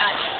Right.